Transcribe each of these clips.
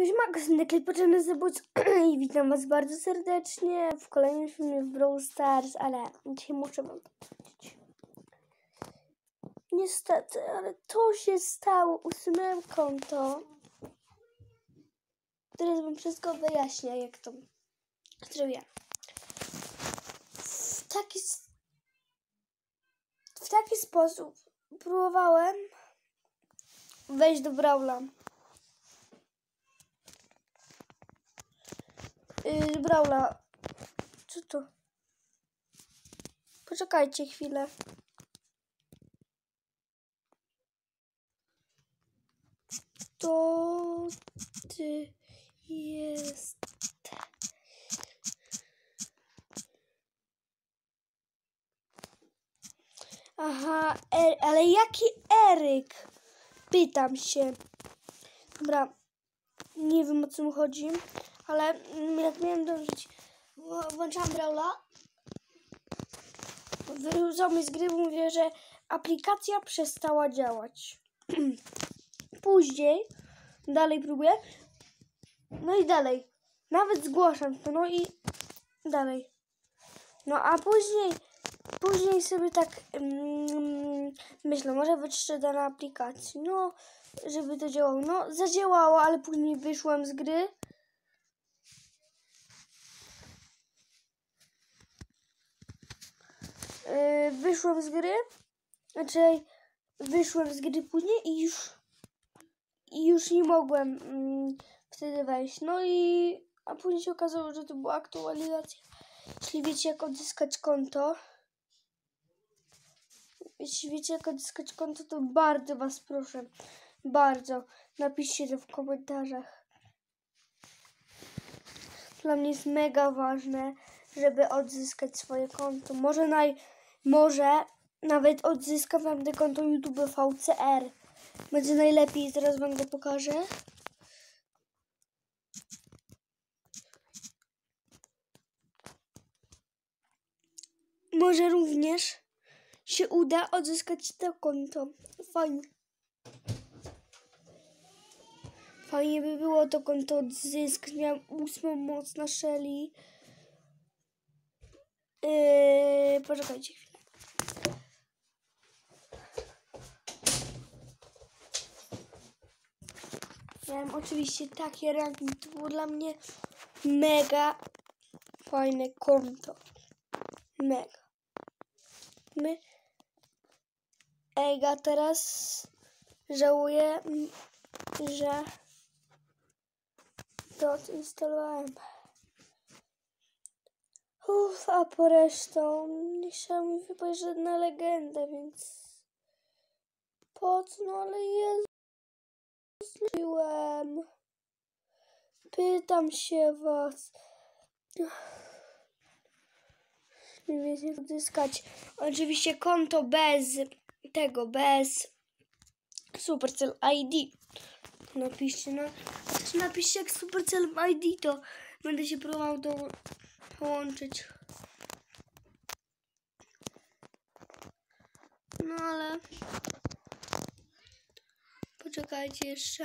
Już magazyn Klipoczony Zabójc i witam was bardzo serdecznie w kolejnym filmie w Brawl Stars, ale dzisiaj muszę wam to powiedzieć. Niestety, ale to się stało. Usunąłem konto. Teraz wam wszystko wyjaśnię, jak to zrobię. W taki, w taki sposób próbowałem wejść do Brawla. Yy, Brawla. Co to? Poczekajcie chwilę. To ty jest. Aha, er, ale jaki Eryk? Pytam się. Dobra, nie wiem o co mu chodzi, ale mm, jak miałem dążyć, włączałam Brawla, wyrzucał mnie z gry, mówię, że aplikacja przestała działać. Później, dalej próbuję, no i dalej, nawet zgłaszam to, no i dalej. No a później, później sobie tak mm, myślę, może wyczyszczę dane aplikacji, no, żeby to działało. No, zadziałało, ale później wyszłam z gry. Yy, wyszłam z gry, znaczy wyszłam z gry później i już, i już nie mogłem mm, wtedy wejść. No i, a później się okazało, że to była aktualizacja. Jeśli wiecie jak odzyskać konto, jeśli wiecie jak odzyskać konto, to bardzo was proszę, bardzo, napiszcie to w komentarzach. Dla mnie jest mega ważne, żeby odzyskać swoje konto. Może naj, może nawet odzyskam wam te konto YouTube VCR. Będzie najlepiej, zaraz wam go pokażę. Może również się uda odzyskać to konto. Fajnie. Fajnie by było to konto odzyskać. Miałam ósmą moc na Shelly. Yy, poczekajcie chwilę. Miałem oczywiście takie ranking. To było dla mnie mega fajne konto. Mega. My. Ega teraz żałuję, mm, że to odinstalowałem. Uff, a po resztą mi wypaść żadna legenda, więc po co, no ale Jezu, zliłem. Pytam się was. Nie wiem, jak odzyskać. Oczywiście konto bez tego, bez Supercell ID. Napiszcie, no. Znaczy napiszcie jak Supercell ID, to będę się próbował to połączyć. No ale... Poczekajcie jeszcze.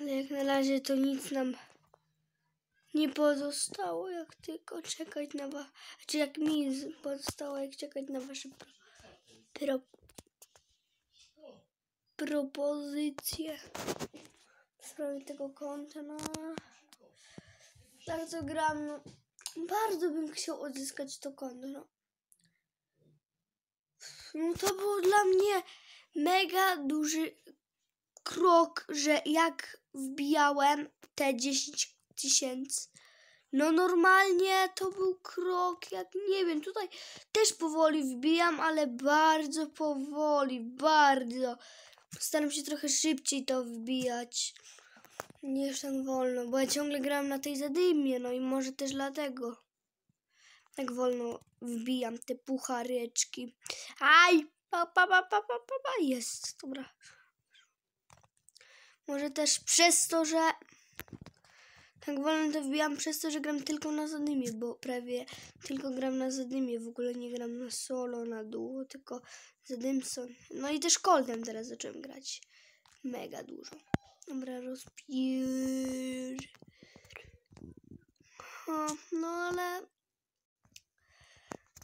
Ale jak na razie to nic nam nie pozostało, jak tylko czekać na was. Znaczy jak mi pozostało, jak czekać na wasze pro, pro, propozycje w sprawie tego konta. No, tak co gram, no, bardzo bym chciał odzyskać to konto. No. no to było dla mnie mega duży krok, że jak wbijałem te 10 tysięcy. No normalnie to był krok, jak nie wiem, tutaj też powoli wbijam, ale bardzo powoli, bardzo. Staram się trochę szybciej to wbijać niż tak wolno, bo ja ciągle gram na tej zadymie, no i może też dlatego tak wolno wbijam te puchareczki. Aj! Pa, pa, pa, pa, pa, pa, pa. Jest, dobra. Może też przez to, że Tak wolno to wbijam przez to, że gram tylko na zadymie, bo prawie tylko gram na zadymie. W ogóle nie gram na solo, na duo, tylko zadymson. No i też koldem teraz zacząłem grać. Mega dużo. Dobra, rozpier... No ale...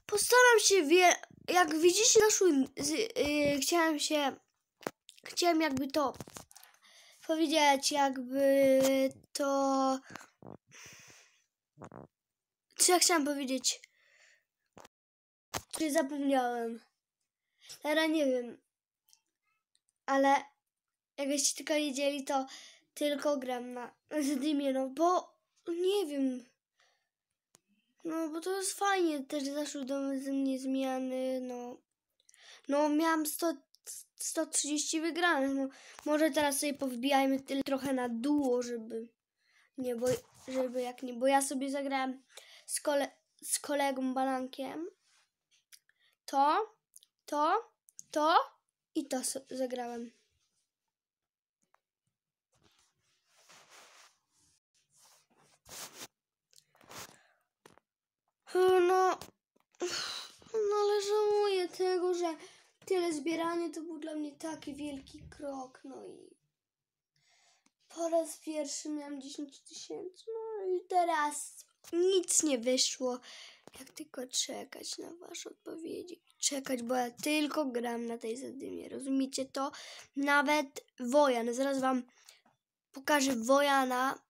Postaram się wie... Jak widzicie naszą... z- Yy, chciałem się... Chciałem jakby to powiedzieć, jakby to. Co ja chciałam powiedzieć? Czy zapomniałem? Teraz nie wiem. Ale jakbyście tylko wiedzieli, to tylko gram na Zdymie, no bo nie wiem. No bo to jest fajnie, też zaszły do mnie zmiany, no. No miałam 100, 130 wygranych, no. Może teraz sobie powbijajmy tyle trochę na duo, żeby nie, bo, żeby jak nie, bo ja sobie zagrałem z, kole, z kolegą Balankiem to, to, to i to zagrałem. No, no ale żałuję tego, że tyle zbieranie to był dla mnie taki wielki krok, no i po raz pierwszy miałam 10 tysięcy, no i teraz nic nie wyszło, jak tylko czekać na wasze odpowiedzi. Czekać, bo ja tylko gram na tej zadymie, rozumiecie to? Nawet Wojan, zaraz wam pokażę Wojana.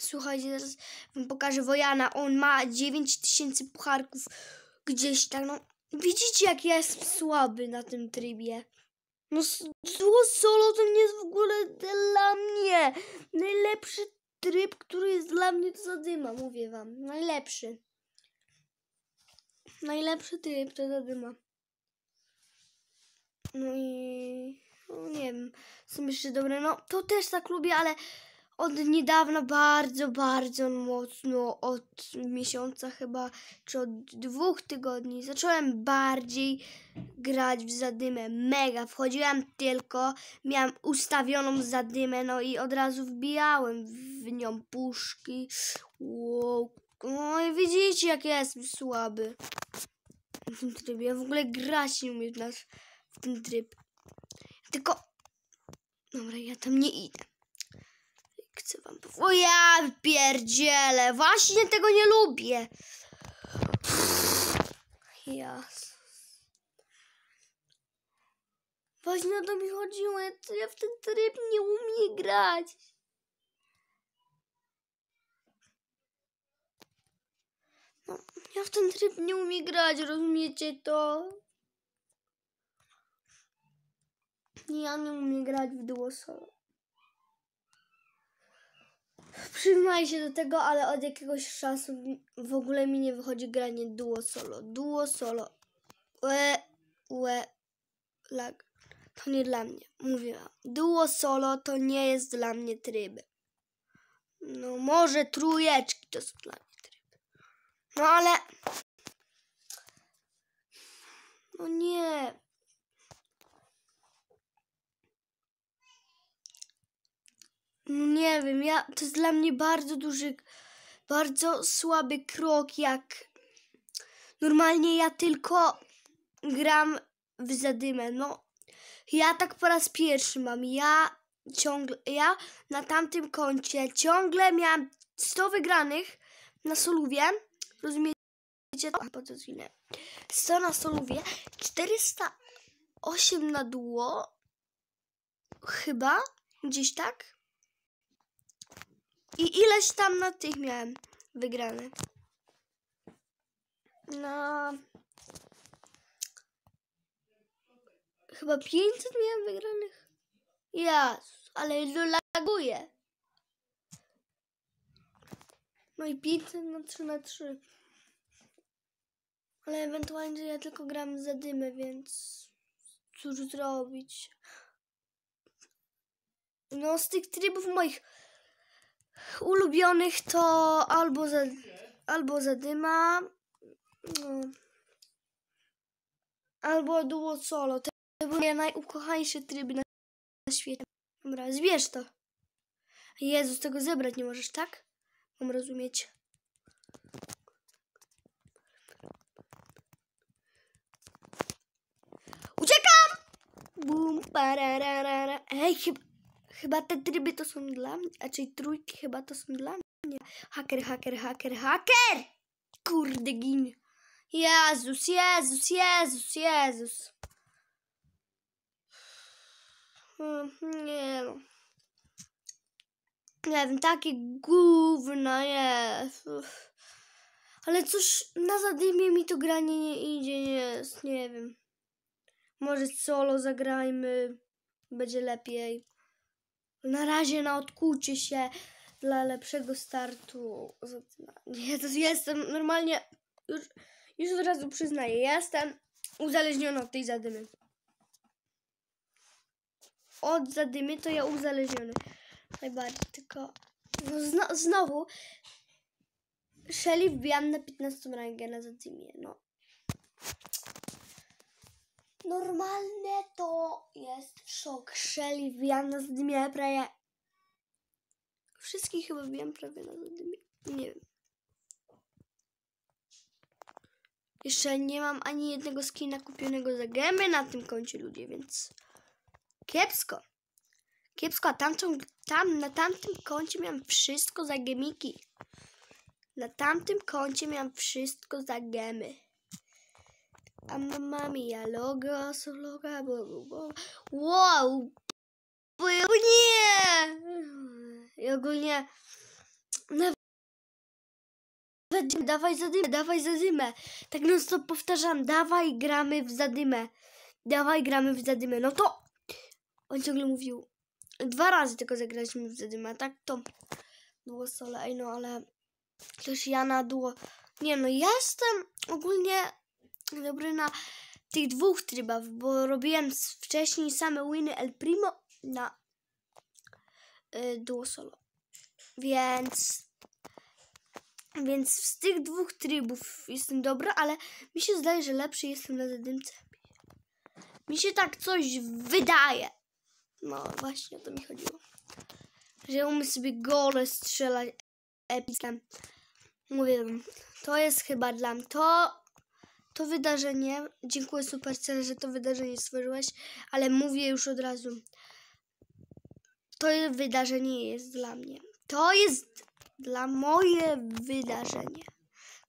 Słuchajcie, zaraz wam pokażę Wojana, on ma 9 tysięcy pucharków gdzieś tak, no Widzicie, jak ja jestem słaby na tym trybie. No, duo solo to nie jest w ogóle dla mnie. Najlepszy tryb, który jest dla mnie, to zadyma, mówię wam. Najlepszy. Najlepszy tryb to zadyma. No i... No nie wiem, są jeszcze dobre. No, to też tak lubię, ale od niedawna bardzo, bardzo mocno, od miesiąca chyba, czy od dwóch tygodni zacząłem bardziej grać w zadymę. Mega, wchodziłem tylko, miałem ustawioną zadymę, no i od razu wbijałem w nią puszki. Wow. No i widzicie, jak ja jestem słaby w tym trybie. Ja w ogóle grać nie umiem w ten tryb. Tylko... Dobra, ja tam nie idę. Chcę wam. O ja pierdzielę, właśnie tego nie lubię. Jas. Właśnie o to mi chodziło, ja w ten tryb nie umiem grać. No, ja w ten tryb nie umiem grać, rozumiecie to? Ja nie umiem grać w duo solo. Przyznaję się do tego, ale od jakiegoś czasu w ogóle mi nie wychodzi granie duo solo. Duo solo. Ue, ue, lag. To nie dla mnie. Mówię wam. Duo solo to nie jest dla mnie tryb. No może trójeczki to są dla mnie tryby. No ale... No nie. No nie wiem, ja, to jest dla mnie bardzo duży, bardzo słaby krok, jak normalnie ja tylko gram w zadymę. No, ja tak po raz pierwszy mam. Ja ciągle, ja na tamtym koncie ciągle miałam 100 wygranych na Soluwie. Rozumiecie? A po zginę? 100 na Soluwie, 408 na duo. Chyba, gdzieś tak. I ileś tam na tych miałem wygrane. No. Chyba 500 miałem wygranych. Jas, ale laguje. No i 500 na 3 na 3. Ale ewentualnie ja tylko gram za dymę, więc cóż zrobić. No z tych trybów moich ulubionych to albo za, albo zadyma, no, albo duo solo. To były moje najukochańsze tryby na, na świecie. Dobra, zbierz to. Jezus, tego zebrać nie możesz, tak? Mam rozumieć. Uciekam! Bum, pararara. Ej, chyba, chyba te tryby to są dla mnie, a czyli trójki chyba to są dla mnie. Haker, haker, haker, haker! Kurde, gin. Jezus, Jezus, Jezus, Jezus. Hmm, Nie no. Nie wiem, takie gówno jest. Ale cóż, na zadymie mi to granie nie idzie, nie jest, nie wiem. Może solo zagrajmy, będzie lepiej. Na razie na odkucie się dla lepszego startu. Nie, to jestem normalnie, już, już od razu przyznaję, ja jestem uzależniona od tej zadymy. Od zadymy to ja uzależniony. Najbardziej, tylko no zno, znowu Shelly wbijam na 15 rangę na zadymie, no. Normalne to jest szok. Shelly wbijam na zadymie prawie... Wszystkich chyba wbijam prawie na zadymie. Nie wiem. Jeszcze nie mam ani jednego skina kupionego za gemy na tym koncie ludzie, więc kiepsko. Kiepsko, a tamtą, tam, na tamtym koncie miałam wszystko za gemiki. Na tamtym koncie miałam wszystko za gemy. A mama mia logo, bo, bo. Wow! Nie! I ogólnie nawet dawaj zadymę, dawaj zadymę. Tak non stop powtarzam, dawaj gramy w zadymę. Dawaj gramy w zadymę. No to on ciągle mówił. Dwa razy tylko zagraliśmy w zadymę, tak to było solo. No, ale też ja na duo. Nie no, ja jestem ogólnie dobry na tych dwóch trybach, bo robiłem wcześniej same winy El Primo na y, duo solo. Więc więc z tych dwóch trybów jestem dobra, ale mi się zdaje, że lepszy jestem na zadymce. Mi się tak coś wydaje. No właśnie o to mi chodziło. Że umiem sobie gole strzelać epicem. Mówię to jest chyba dla mnie. To, to wydarzenie, dziękuję Supercell, że to wydarzenie stworzyłeś, ale mówię już od razu. To wydarzenie jest dla mnie. To jest dla moje wydarzenie.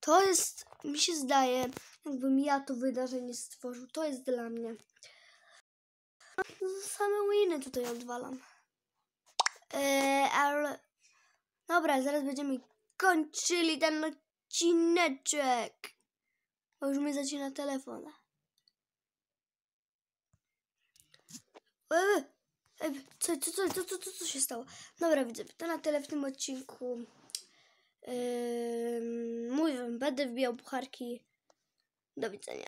To jest, mi się zdaje, jakbym ja to wydarzenie stworzył. To jest dla mnie. Same winy tutaj odwalam. Eee, ale... Dobra, zaraz będziemy kończyli ten odcineczek. Bo już mi zaczyna telefon. Eee, eee, co, co, co, co, co, co, co się stało? Dobra, widzę, to na tyle w tym odcinku. Eee, mówię, będę wbijał pucharki. Do widzenia.